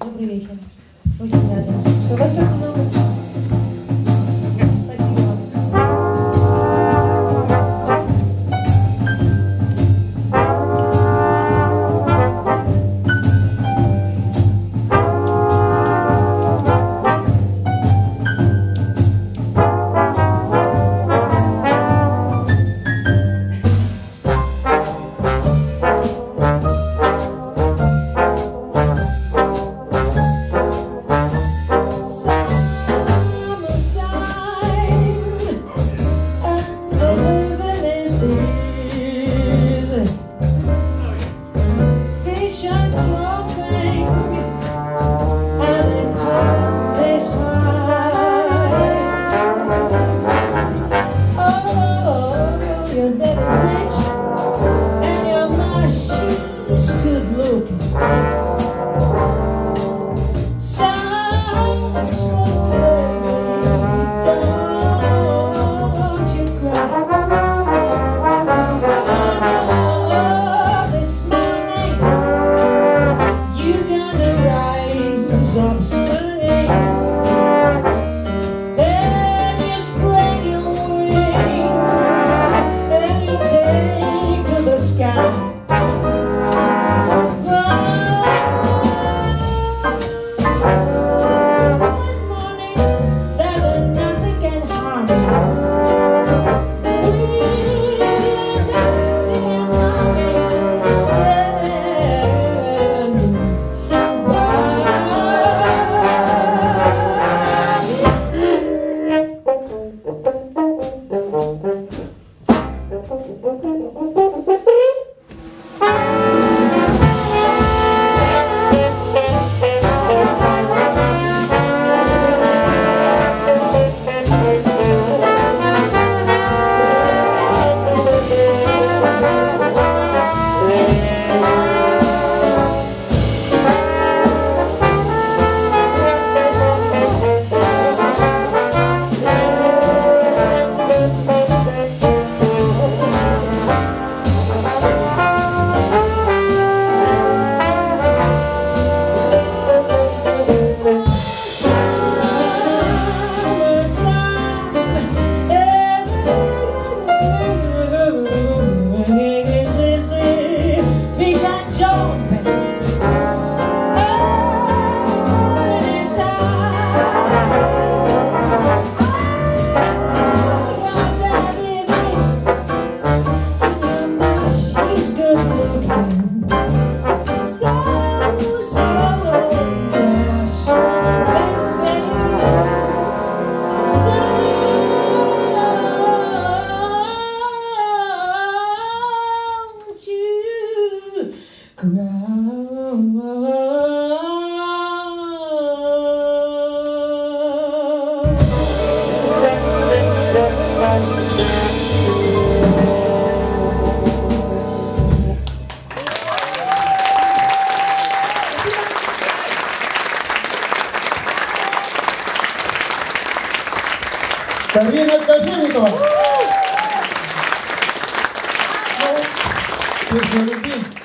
Добрый вечер. Очень рада, что вас так много. Karina Kajenko. Yes,